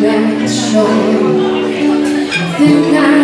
Sundin kayo. Think I